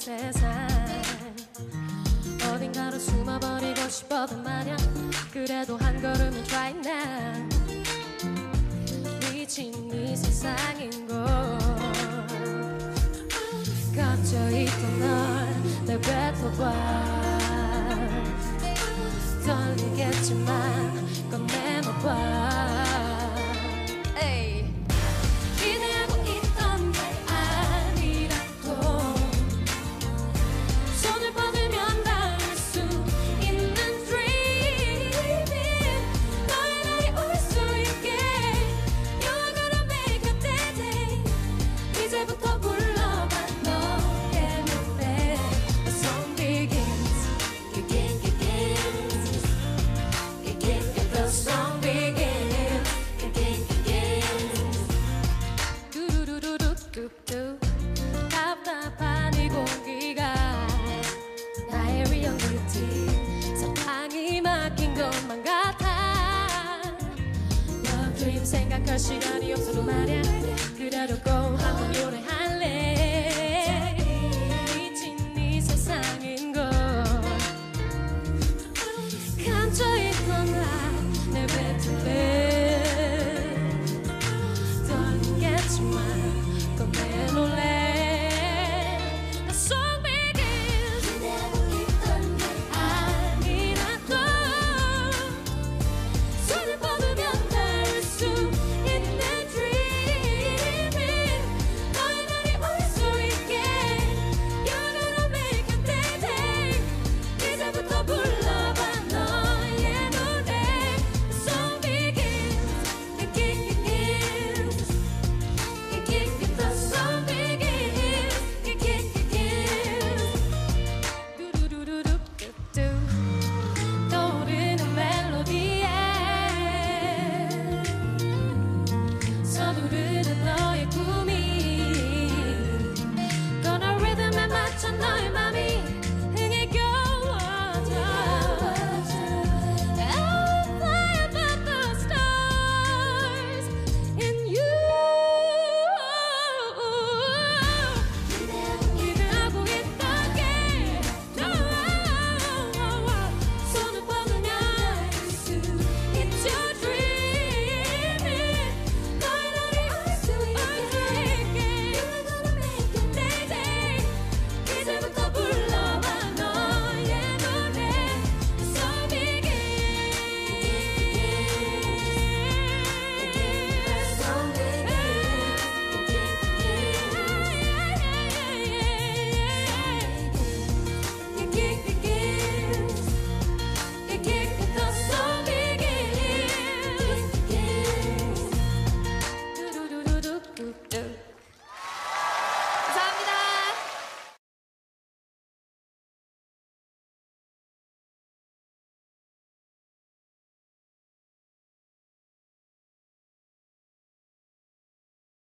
세상 어딘가로 숨어버리고 싶어도 마냥 그래도 한 걸음은 try now 와 떨리겠지만 꺼내봐봐. 답답한 이 공기가 나의 리얼리티 사탕이 막힌 것만 같아. 너그림 생각할 시간이 없어도 말야 그대로 꼭 한번 노래할래. 미친 이 세상인 걸. 감춰 있던 나내 뱉은 来吧